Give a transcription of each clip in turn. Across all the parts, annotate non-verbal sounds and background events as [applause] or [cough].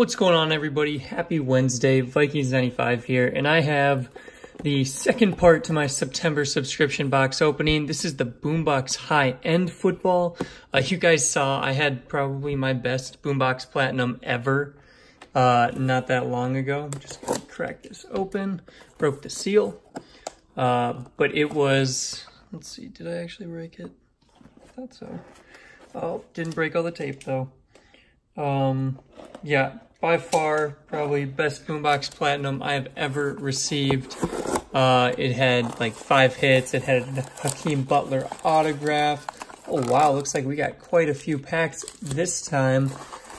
What's going on everybody? Happy Wednesday, Vikings95 here, and I have the second part to my September subscription box opening. This is the Boombox high-end football. Uh, you guys saw I had probably my best Boombox Platinum ever uh, not that long ago. Just crack this open, broke the seal. Uh, but it was, let's see, did I actually break it? I thought so. Oh, didn't break all the tape though. Um, yeah, by far, probably best Boombox Platinum I have ever received. Uh, it had like five hits. It had a Hakeem Butler autograph. Oh wow, looks like we got quite a few packs this time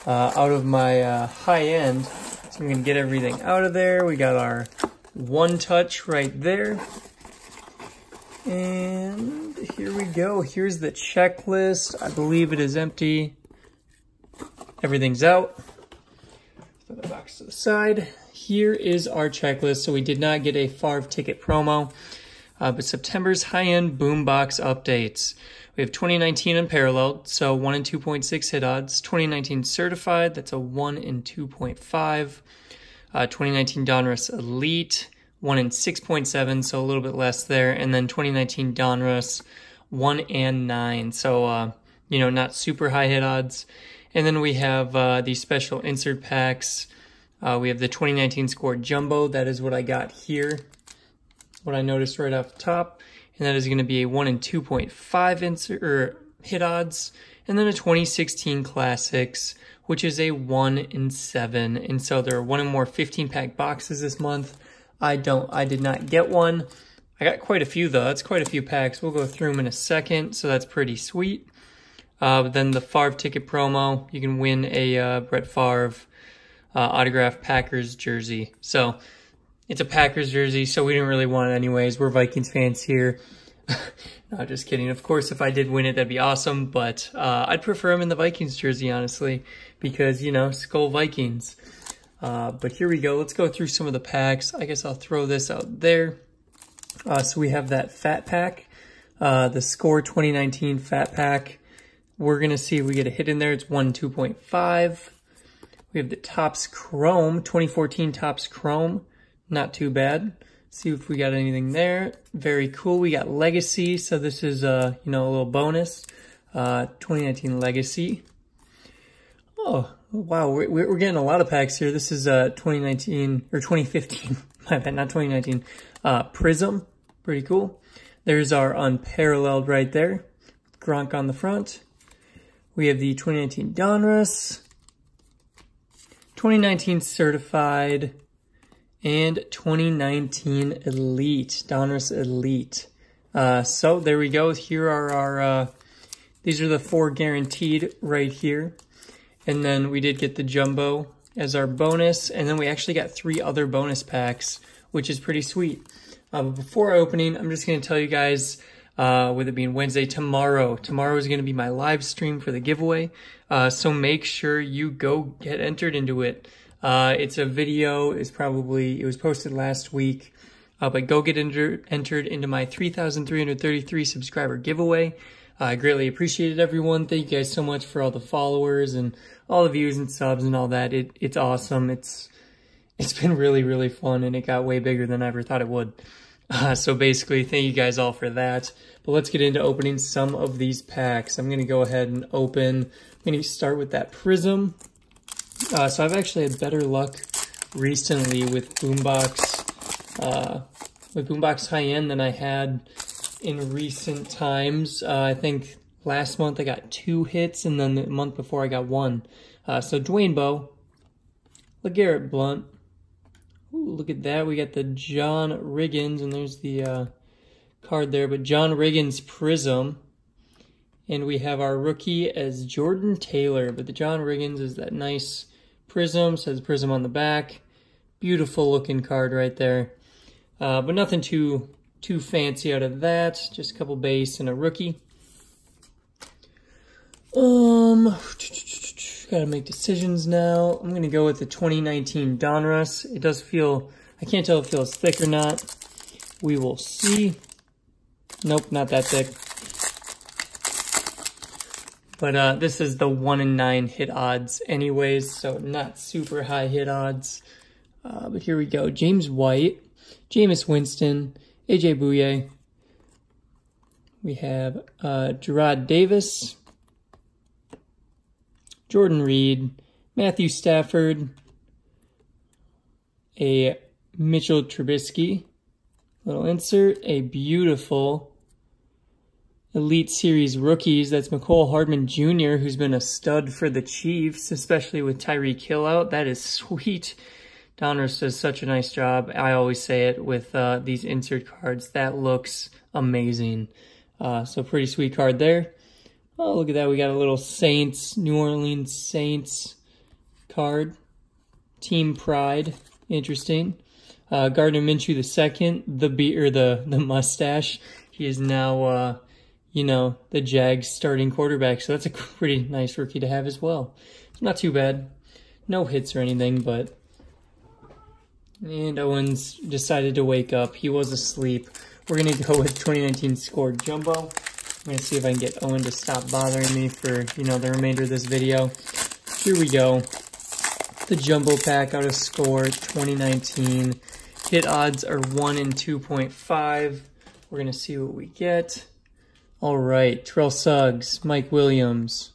uh, out of my uh, high end. So I'm gonna get everything out of there. We got our one touch right there. And here we go. Here's the checklist. I believe it is empty. Everything's out. Throw the box to the side. Here is our checklist. So we did not get a Favre ticket promo, uh, but September's high-end boombox updates. We have 2019 unparalleled, so 1 in 2.6 hit odds. 2019 certified, that's a 1 in 2.5. Uh, 2019 Donruss Elite, 1 in 6.7, so a little bit less there. And then 2019 Donruss, 1 and 9, so, uh, you know, not super high hit odds. And then we have uh, the special insert packs. Uh, we have the 2019 score jumbo. That is what I got here. What I noticed right off the top. And that is going to be a 1 in 2.5 insert or hit odds. And then a 2016 classics, which is a 1 in 7. And so there are one and more 15 pack boxes this month. I don't, I did not get one. I got quite a few though. That's quite a few packs. We'll go through them in a second. So that's pretty sweet. Uh, then the Favre ticket promo, you can win a uh, Brett Favre uh, autographed Packers jersey. So it's a Packers jersey, so we didn't really want it anyways. We're Vikings fans here. [laughs] no, just kidding. Of course, if I did win it, that'd be awesome. But uh, I'd prefer him in the Vikings jersey, honestly, because, you know, Skol Vikings. Uh, but here we go. Let's go through some of the packs. I guess I'll throw this out there. Uh, so we have that Fat Pack, the Score 2019 Fat Pack. We're going to see if we get a hit in there. It's 1 2.5. We have the Topps Chrome, 2014 Topps Chrome. Not too bad. See if we got anything there. Very cool. We got Legacy, so this is, uh, you know, a little bonus. Uh, 2019 Legacy. Oh, wow, we're, we're getting a lot of packs here. This is uh, 2019, or 2015, [laughs] my bad, not 2019. Uh, Prism, pretty cool. There's our Unparalleled right there. Gronk on the front. We have the 2019 Donruss, 2019 Certified, and 2019 Elite, Donruss Elite. Uh, so there we go. Here are our, uh, these are the four guaranteed right here. And then we did get the Jumbo as our bonus. And then we actually got three other bonus packs, which is pretty sweet. Uh, but before opening, I'm just going to tell you guys uh, with it being Wednesday tomorrow. Tomorrow is going to be my live stream for the giveaway. Uh, so make sure you go get entered into it. Uh, it's a video. It's probably, it was posted last week. Uh, but go get enter, entered into my 3,333 subscriber giveaway. I greatly appreciate it, everyone. Thank you guys so much for all the followers and all the views and subs and all that. It, it's awesome. It's, it's been really, really fun and it got way bigger than I ever thought it would. Uh, so basically, thank you guys all for that. But let's get into opening some of these packs. I'm going to go ahead and open. I'm going to start with that Prism. Uh, so I've actually had better luck recently with Boombox, uh, with Boombox High End than I had in recent times. Uh, I think last month I got two hits, and then the month before I got one. Uh, so Dwayne Bowe, LeGarrette Blount, Ooh, look at that. We got the John Riggins, and there's the uh, card there, but John Riggins Prism. And we have our rookie as Jordan Taylor, but the John Riggins is that nice prism, says prism on the back. Beautiful looking card right there. Uh, but nothing too too fancy out of that. Just a couple base and a rookie. Um, Gotta make decisions now. I'm gonna go with the 2019 Donruss. It does feel, I can't tell if it feels thick or not. We will see. Nope, not that thick. But uh, this is the 1 in 9 hit odds anyways, so not super high hit odds. Uh, but here we go. James White, Jameis Winston, AJ Bouye. We have uh, Jarrad Davis, Jordan Reed, Matthew Stafford, a Mitchell Trubisky, little insert, a beautiful Elite Series rookies. That's Mecole Hardman Jr., who's been a stud for the Chiefs, especially with Tyreek Hill out. That is sweet. Donruss does such a nice job. I always say it with uh, these insert cards. That looks amazing. Uh, so pretty sweet card there. Oh, look at that. We got a little Saints, New Orleans Saints card. Team Pride. Interesting. Uh, Gardner Minshew the second, the be or the the mustache. He is now, uh, you know, the Jags starting quarterback. So that's a pretty nice rookie to have as well. It's not too bad. No hits or anything, but and Owens decided to wake up. He was asleep. We're going to go with 2019 score jumbo. I'm to see if I can get Owen to stop bothering me for, you know, the remainder of this video. Here we go. The jumbo pack out of score 2019. Hit odds are 1 in 2.5. We're to see what we get. All right, Terrell Suggs, Mike Williams,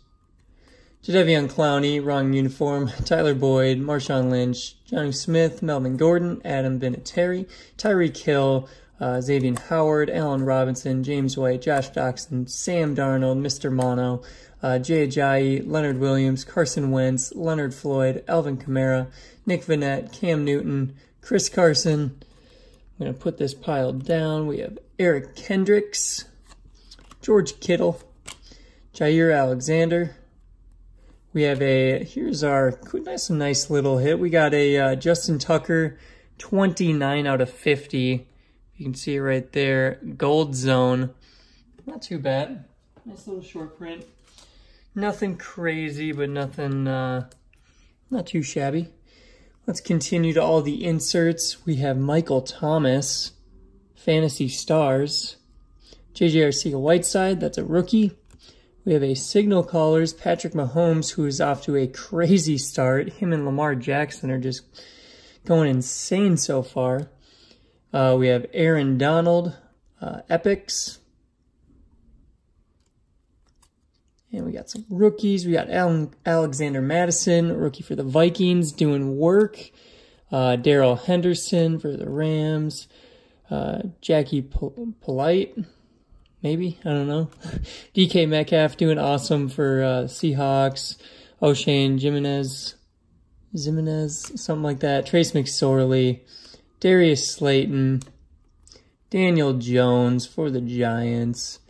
Jadeveon Clowney, wrong uniform, [laughs] Tyler Boyd, Marshawn Lynch, Jonnu Smith, Melvin Gordon, Adam Vinatieri, Tyreek Hill, uh, Xavier Howard, Allen Robinson, James White, Josh Doctson, Sam Darnold, Mr. Mono, uh, Jay Ajayi, Leonard Williams, Carson Wentz, Leonard Floyd, Alvin Kamara, Nick Vannett, Cam Newton, Chris Carson. I'm going to put this pile down. We have Eric Kendricks, George Kittle, Jaire Alexander, we have a, here's our, nice, nice little hit. We got a uh, Justin Tucker 29 out of 50. You can see it right there. Gold zone. Not too bad. Nice little short print. Nothing crazy, but nothing, uh, not too shabby. Let's continue to all the inserts. We have Michael Thomas, Fantasy Stars. JJ Arcega-Whiteside, that's a rookie. We have a signal callers, Patrick Mahomes, who is off to a crazy start. Him and Lamar Jackson are just going insane so far. Uh, we have Aaron Donald, uh, Epics. And we got some rookies. We got Alan, Alexander Mattison, rookie for the Vikings, doing work. Uh, Darrell Henderson for the Rams. Uh, Jachai Polite maybe I don't know. [laughs] DK Metcalf doing awesome for uh, Seahawks. Oshane Jimenez, Jimenez, something like that. Trace McSorley, Darius Slayton, Daniel Jones for the Giants.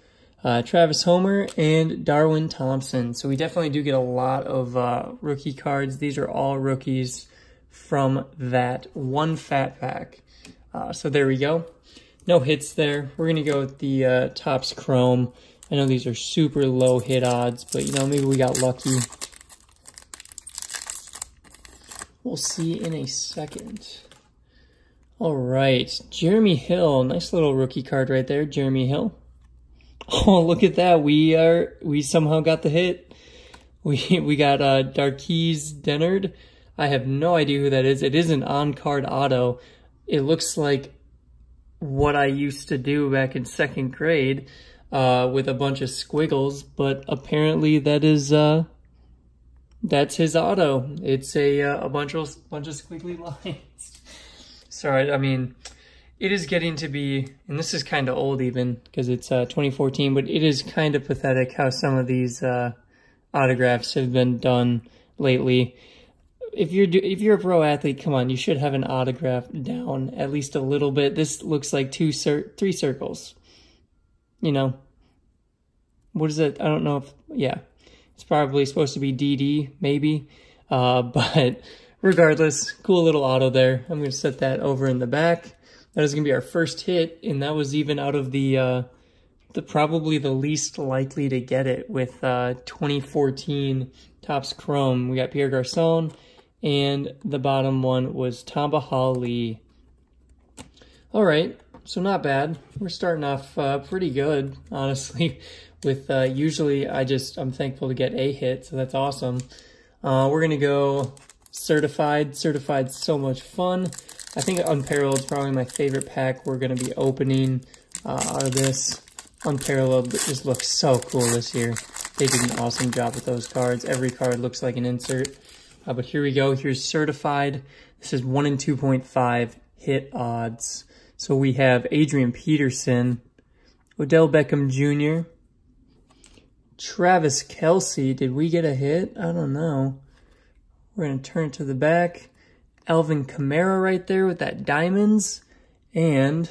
Uh, Travis Homer, and Darwin Thompson. So we definitely do get a lot of uh, rookie cards. These are all rookies from that one fat pack. Uh, so there we go no hits there. We're going to go with the uh, Topps Chrome. I know these are super low hit odds, but you know, maybe we got lucky. We'll see in a second. All right, Jeremy Hill, nice little rookie card right there, Jeremy Hill. [laughs] Oh, look at that. We are we somehow got the hit. We [laughs] we got uh Darqueze Dennard. I have no idea who that is. It is an on-card auto. It looks like what I used to do back in second grade uh, with a bunch of squiggles, but apparently that is uh, that's his auto. It's a uh, a bunch of bunch of squiggly [laughs] lines. Sorry, I mean it is getting to be, and this is kind of old even because it's uh, 2014, but it is kind of pathetic how some of these uh, autographs have been done lately if you're if you're a pro athlete, come on, you should have an autograph down at least a little bit. This looks like two cir- three circles. You know, what is it? I don't know if yeah, it's probably supposed to be DD maybe, uh, [laughs] but regardless, cool little auto there. I'm gonna set that over in the back. That is gonna be our first hit, and that was even out of the uh, the probably the least likely to get it with uh, 2014 Topps Chrome. We got Pierre Garcon and the bottom one was Tamba Hali. All right, so not bad. We're starting off uh, pretty good, [laughs] honestly. with uh, usually I just, I'm thankful to get a hit, so that's awesome. Uh, we're going to go certified. Certified so much fun. I think Unparalleled is probably my favorite pack we're going to be opening uh, out of this. Unparalleled just looks so cool this year. They did an awesome job with those cards. Every card looks like an insert. Uh, but here we go. Here's certified. This is 1 in 2.5 hit odds. So we have Adrian Peterson, Odell Beckham Jr., Travis Kelce. Did we get a hit? I don't know. We're to turn it to the back. Alvin Kamara right there with that diamonds. And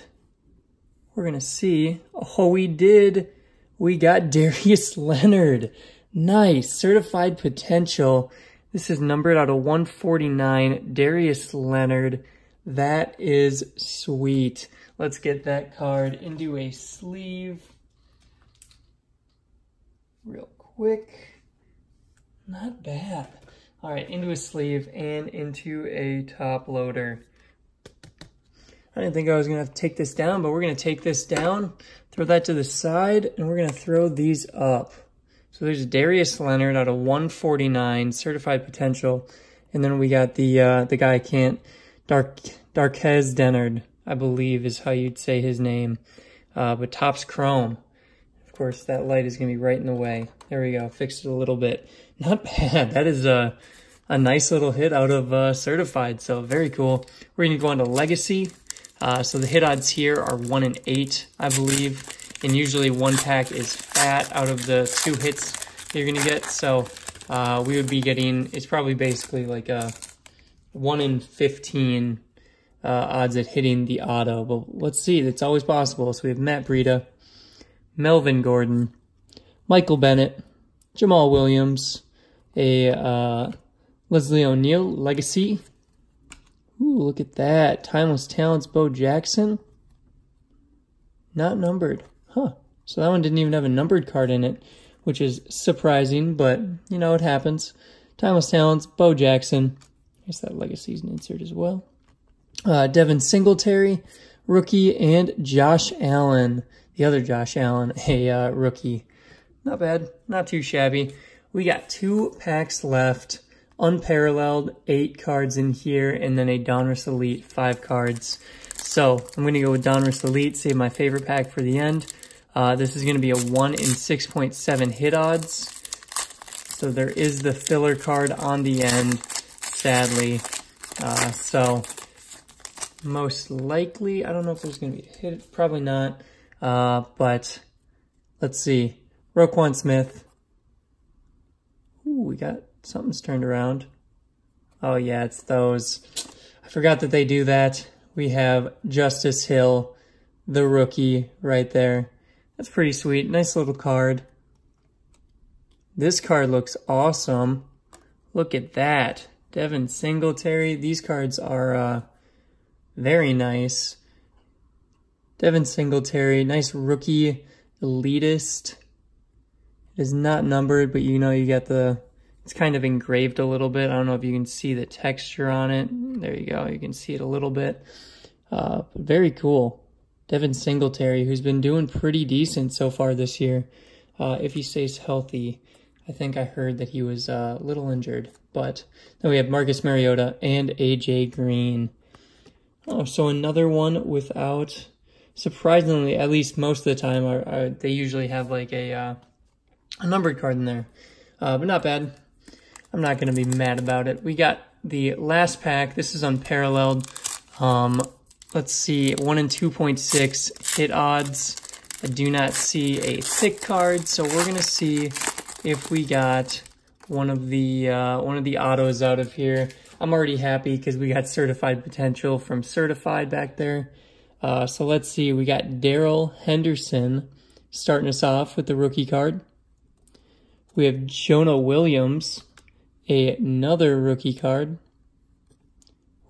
we're going to see, oh, we did. We got [laughs] Darius Leonard. Nice. Certified potential. This is numbered out of 149. Darius Leonard. That is sweet. Let's get that card into a sleeve real quick. Not bad. All right, into a sleeve and into a top loader. I didn't think I was gonna have to take this down, but we're gonna take this down, throw that to the side, and we're gonna throw these up. So there's Darius Leonard out of 149, certified potential. And then we got the uh, the guy I can't, Dark Darqueze Dennard, I believe is how you'd say his name. Uh, but Topps Chrome. Of course, that light is gonna be right in the way. There we go, fixed it a little bit. Not bad, [laughs] that is a, a nice little hit out of uh, certified, so very cool. We're gonna go on to Legacy. Uh, so the hit odds here are one in eight, I believe and usually one pack is fat out of the two hits you're gonna get. So uh, we would be getting, it's probably basically like a one in 15 uh, odds at hitting the auto, but let's see, it's always possible. So we have Matt Breida, Melvin Gordon, Michael Bennett, Jamaal Williams, a uh, Leslie O'Neal legacy. Ooh, look at that. Timeless Talents, Bo Jackson. Not numbered. Huh. So that one didn't even have a numbered card in it, which is surprising, but you know, it happens. Timeless Talents, Bo Jackson. I guess that Legacy's an insert as well. Uh, Devin Singletary, rookie, and Josh Allen, the other Josh Allen, [laughs] a uh, rookie. Not bad, not too shabby. We got two packs left, unparalleled, eight cards in here, and then a Donruss Elite, five cards. So I'm going to go with Donruss Elite, save my favorite pack for the end. Uh, this is going to be a 1 in 6.7 hit odds. So there is the filler card on the end, sadly. Uh, so most likely, I don't know if there's going to be a hit, probably not. Uh, but let's see. Roquan Smith. Ooh, we got something's turned around. Oh yeah, it's those. I forgot that they do that. We have Justice Hill, the rookie right there. That's pretty sweet. Nice little card. This card looks awesome. Look at that. Devin Singletary. These cards are uh, very nice. Devin Singletary, nice rookie elitist. It is not numbered, but you know you got the, it's kind of engraved a little bit. I don't know if you can see the texture on it. There you go. You can see it a little bit. Uh, very cool. Devin Singletary, who's been doing pretty decent so far this year. Uh, if he stays healthy, I think I heard that he was uh, a little injured. But then we have Marcus Mariota and AJ Green. Oh, so another one without, surprisingly, at least most of the time, are, are they usually have like a, uh, a numbered card in there. Uh, but not bad. I'm not going to be mad about it. We got the last pack. This is unparalleled. Um, Let's see, 1 and 2.6 hit odds. I do not see a thick card, so we're going to see if we got one of the uh, one of the autos out of here. I'm already happy because we got certified potential from certified back there. Uh, so let's see, we got Darrell Henderson starting us off with the rookie card. We have Jonah Williams, another rookie card.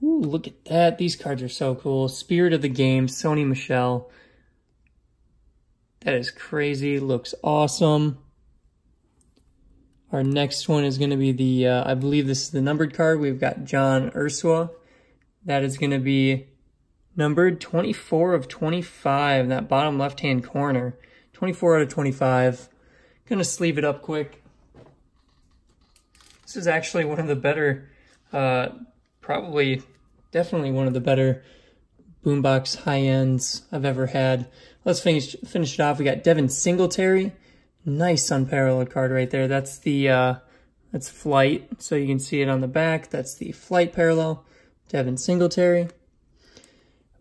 Ooh, look at that. These cards are so cool. Spirit of the Game, Sony Michel. That is crazy. Looks awesome. Our next one is going to be the, uh, I believe this is the numbered card. We've got John Ursua. That is going to be numbered 24 of 25, in that bottom left-hand corner. 24 out of 25. Gonna sleeve it up quick. This is actually one of the better, uh, probably, definitely one of the better boombox high ends I've ever had. Let's finish finish it off. We got Devin Singletary. Nice unparalleled card right there. That's the uh, that's flight, so you can see it on the back. That's the flight parallel. Devin Singletary.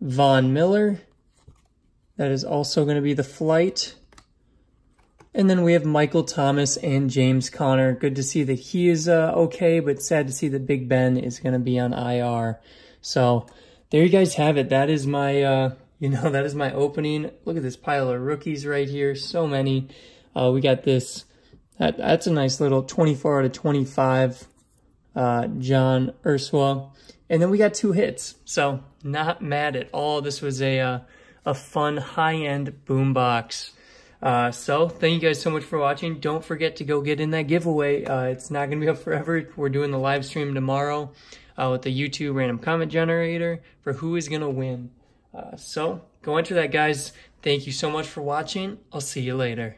Von Miller. That is also going to be the flight. And then we have Michael Thomas and James Conner. Good to see that he is uh, okay, but sad to see that Big Ben is going to be on IR. So there you guys have it. That is my, uh, [laughs] you know, that is my opening. Look at this pile of rookies right here. So many. Uh, we got this. That, that's a nice little 24 out of 25 uh, John Ursua. And then we got two hits. So not mad at all. This was a, uh, a fun high-end boombox. Uh, so thank you guys so much for watching. Don't forget to go get in that giveaway. Uh, it's not going to be [laughs] up forever. We're doing the live stream tomorrow uh, with the YouTube random comment generator for who is going to win. Uh, so go enter that, guys. Thank you so much for watching. I'll see you later.